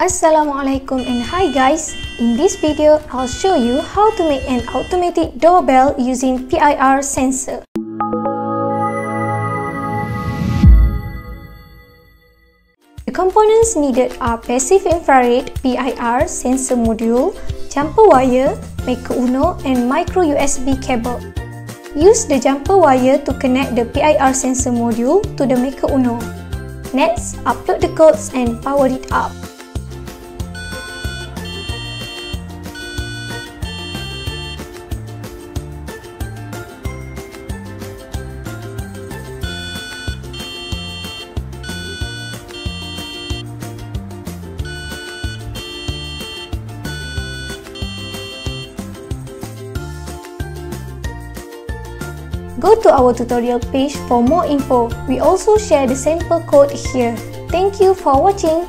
Assalamualaikum and hi guys. In this video, I'll show you how to make an automatic doorbell using PIR sensor. The components needed are passive infrared PIR sensor module, jumper wire, maker uno and micro USB cable. Use the jumper wire to connect the PIR sensor module to the maker uno. Next, upload the codes and power it up. Go to our tutorial page for more info. We also share the sample code here. Thank you for watching.